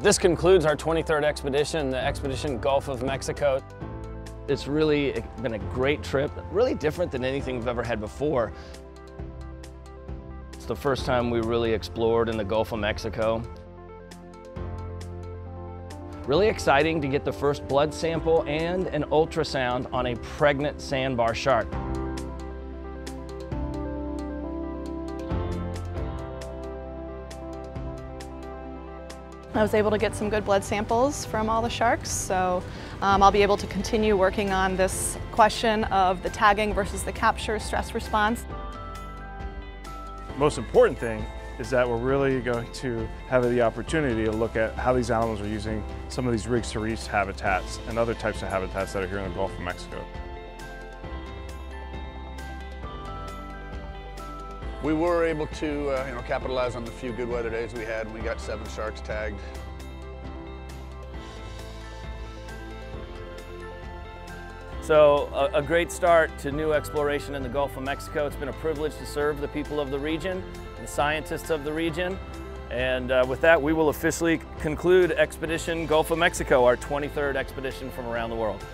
This concludes our 23rd expedition, the Expedition Gulf of Mexico. It's really been a great trip, really different than anything we've ever had before. It's the first time we really explored in the Gulf of Mexico. Really exciting to get the first blood sample and an ultrasound on a pregnant sandbar shark. I was able to get some good blood samples from all the sharks, so um, I'll be able to continue working on this question of the tagging versus the capture stress response. Most important thing is that we're really going to have the opportunity to look at how these animals are using some of these rigs to reef habitats and other types of habitats that are here in the Gulf of Mexico. We were able to, uh, you know, capitalize on the few good weather days we had. We got seven sharks tagged. So a, a, great start to new exploration in the Gulf of Mexico. It's been a privilege to serve the people of the region, the scientists of the region. And uh, with that, we will officially conclude Expedition Gulf of Mexico, our 23rd expedition from around the world.